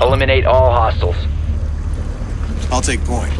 Eliminate all hostiles. I'll take point.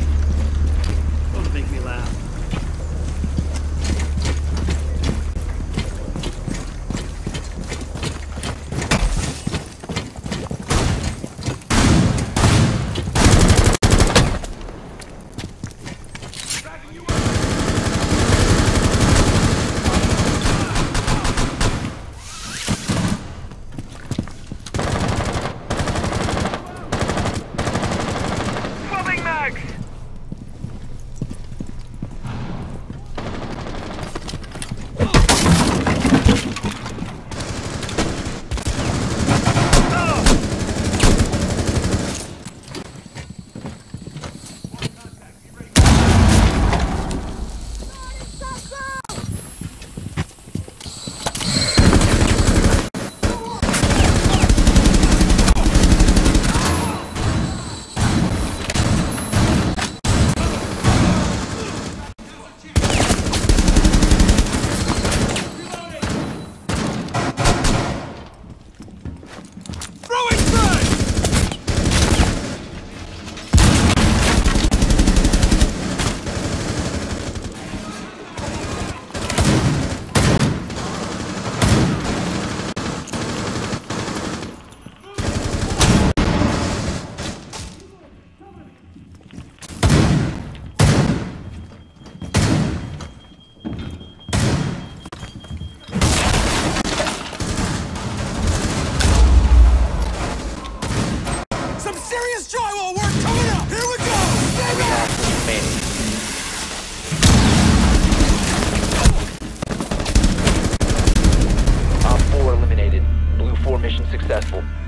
people.